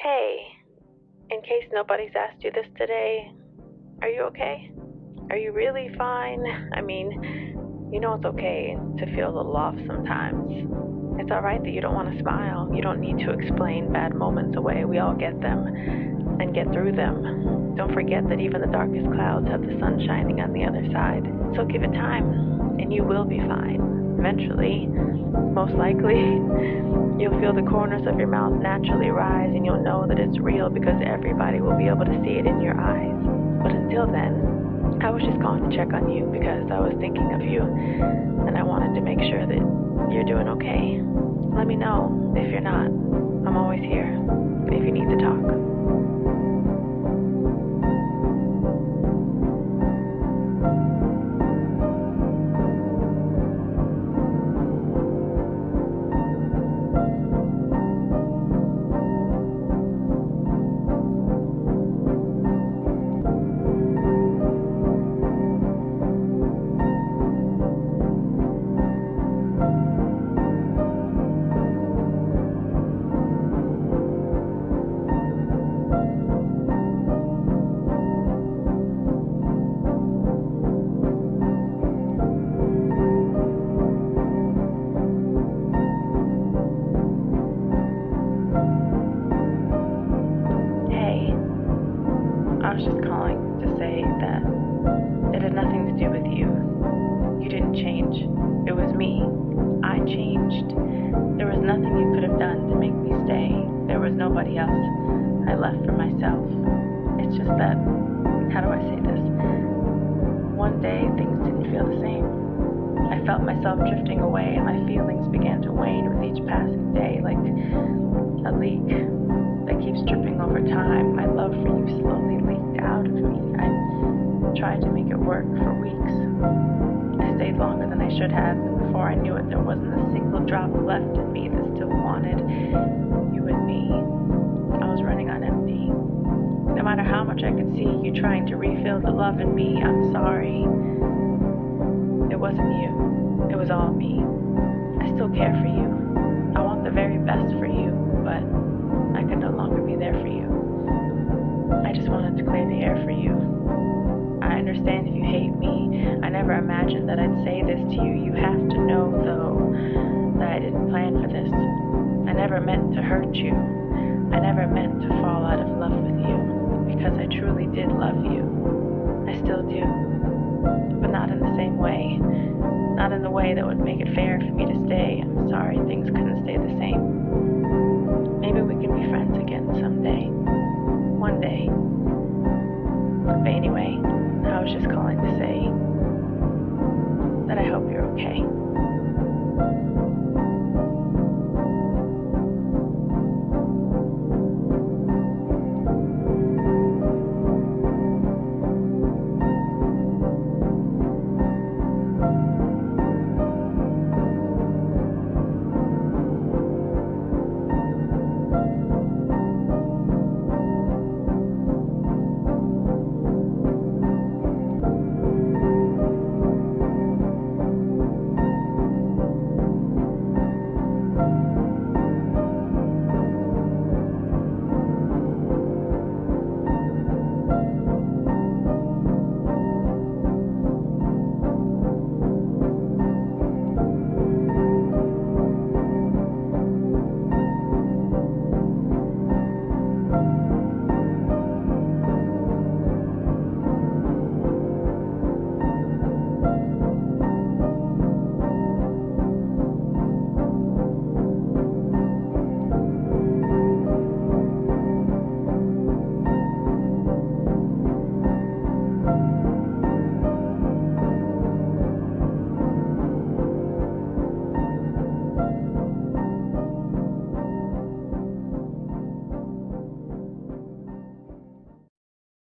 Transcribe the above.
Hey, in case nobody's asked you this today, are you okay? Are you really fine? I mean, you know it's okay to feel a little off sometimes. It's alright that you don't want to smile. You don't need to explain bad moments away. We all get them and get through them. Don't forget that even the darkest clouds have the sun shining on the other side. So give it time, and you will be fine. Eventually, most likely. You'll feel the corners of your mouth naturally rise, and you'll know that it's real because everybody will be able to see it in your eyes. But until then, I was just calling to check on you because I was thinking of you, and I wanted to make sure that you're doing okay. Let me know if you're not. Nobody else. I left for myself. It's just that, how do I say this? One day things didn't feel the same. I felt myself drifting away and my feelings began to wane with each passing day like a leak that keeps dripping over time. My love for you slowly leaked out of me. I tried to make it work for weeks. Stayed longer than I should have, and before I knew it, there wasn't a single drop left in me that still wanted you and me. I was running on empty. No matter how much I could see you trying to refill the love in me, I'm sorry. It wasn't you. It was all me. I still care for you. I want the very best for you, but I could no longer be there for you. I just wanted to clear the air for you. I understand if you hate never imagined that I'd say this to you. You have to know, though, that I didn't plan for this. I never meant to hurt you. I never meant to fall out of love with you because I truly did love you. I still do. But not in the same way. Not in the way that would make it fair for me to stay. I'm sorry things couldn't stay the same. Maybe we can be friends again someday. One day. But anyway, I was just calling to say I hope you're okay.